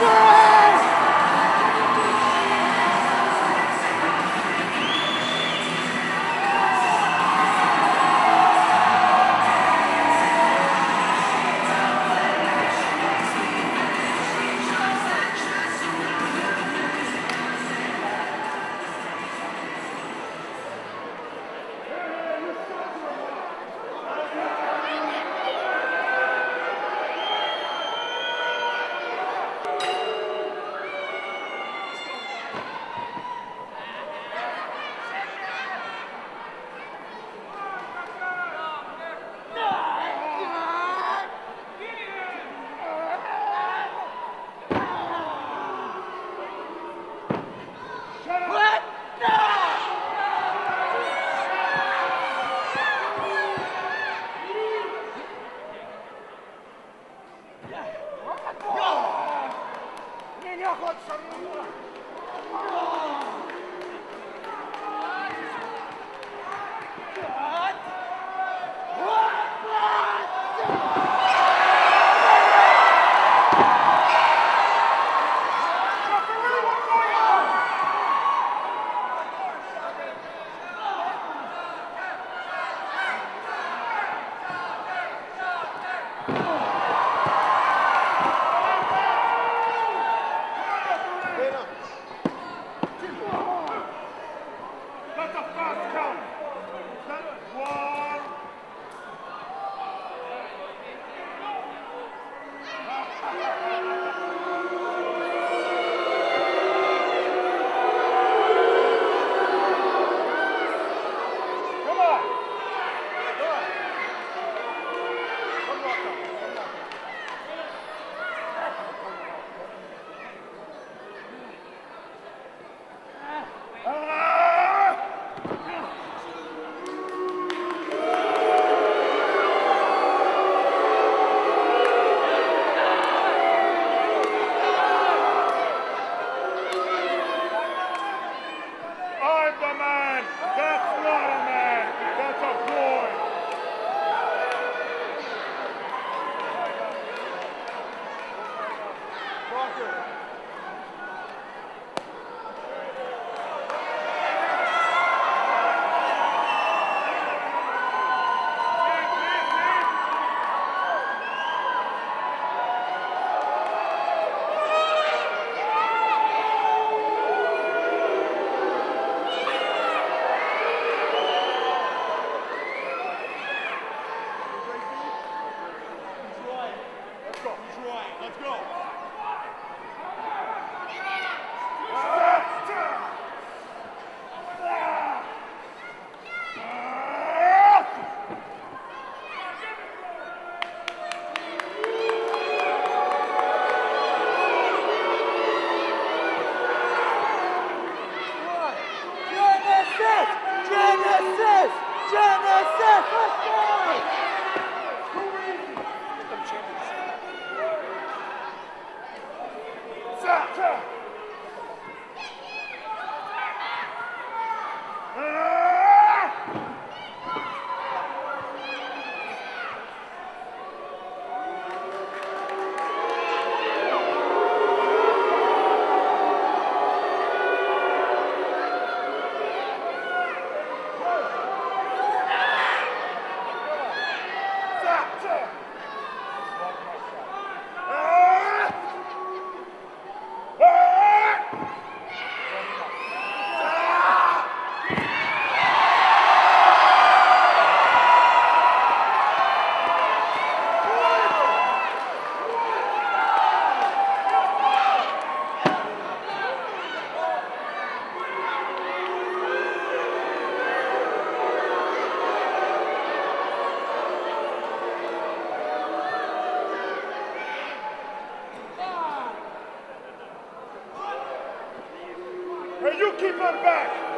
Jackson! You keep her back.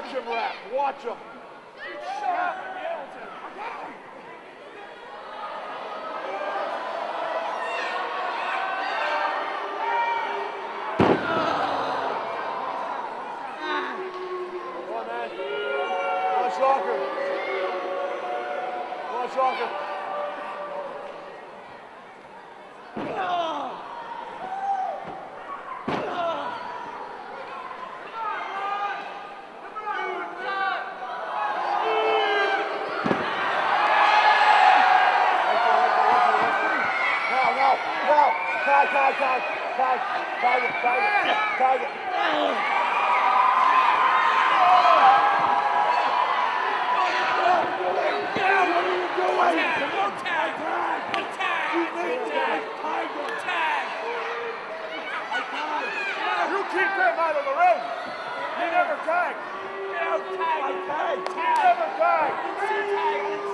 Watch him, rap. Watch him. Tag, no tag. No tag. Tag. Tag. You keep him out of the ring. He never tagged. Out, tag. He Tag. never tagged.